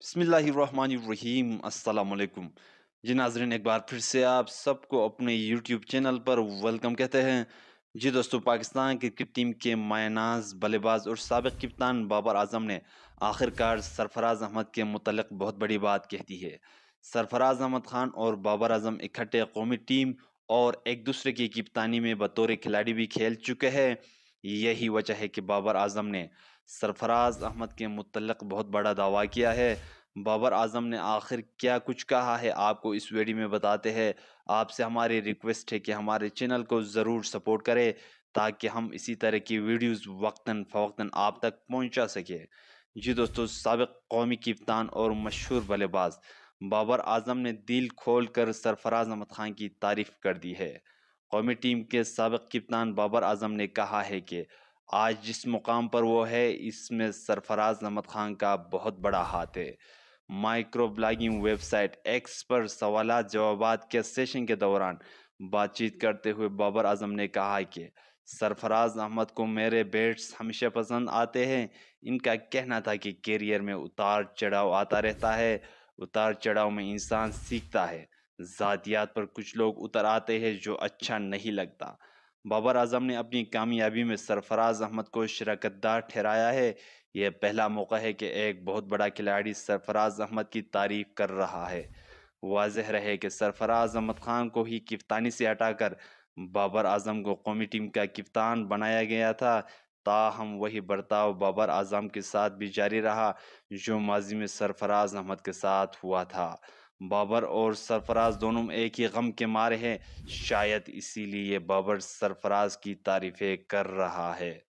बसमीम अस्सलाम जी नाजरीन, एक बार फिर से आप सबको अपने यूट्यूब चैनल पर वेलकम कहते हैं। जी दोस्तों, पाकिस्तान क्रिकेट टीम के मायनाज, बल्लेबाज और सबक कप्तान बाबर आज़म ने आखिरकार सरफराज अहमद के मुतलक बहुत बड़ी बात कहती है। सरफराज अहमद खान और बाबर आज़म इकट्ठे कौमी टीम और एक दूसरे की कप्तानी में बतौर खिलाड़ी भी खेल चुके हैं। यही वजह है कि बाबर आज़म ने सरफराज अहमद के मुतलक बहुत बड़ा दावा किया है। बाबर आज़म ने आखिर क्या कुछ कहा है? आपको इस वीडियो में बताते हैं। आपसे हमारी रिक्वेस्ट है कि हमारे चैनल को ज़रूर सपोर्ट करें, ताकि हम इसी तरह की वीडियोस वक्ता फ़वक्ता आप तक पहुँचा सके। जी दोस्तों, सबक कौमी कप्तान और मशहूर बल्लेबाज बाबर आज़म ने दिल खोल कर सरफराज अहमद खान की तारीफ़ कर दी है। कौमी टीम के सबक कप्तान बाबर आज़म ने कहा है कि आज जिस मुकाम पर वो है, इसमें सरफराज अहमद खान का बहुत बड़ा हाथ है। माइक्रो ब्लॉगिंग वेबसाइट एक्स पर सवाल जवाब के सेशन के दौरान बातचीत करते हुए बाबर आज़म ने कहा कि सरफराज अहमद को मेरे बेट्स हमेशा पसंद आते हैं। इनका कहना था कि कैरियर में उतार चढ़ाव आता रहता है। उतार चढ़ाव में इंसान सीखता है। ज़ातियात पर कुछ लोग उतर आते हैं जो अच्छा नहीं लगता। बाबर आज़म ने अपनी कामयाबी में सरफराज अहमद को शराकतदार ठहराया है। यह पहला मौका है कि एक बहुत बड़ा खिलाड़ी सरफराज अहमद की तारीफ़ कर रहा है। वाजह रहे कि सरफराज अहमद खान को ही कप्तानी से हटाकर बाबर आज़म को कौमी टीम का कप्तान बनाया गया था। ताहम वही बर्ताव बाबर आज़म के साथ भी जारी रहा, जो माजी में सरफराज अहमद के साथ हुआ था। बाबर और सरफराज दोनों एक ही गम के मारे हैं। शायद इसीलिए बाबर सरफराज की तारीफें कर रहा है।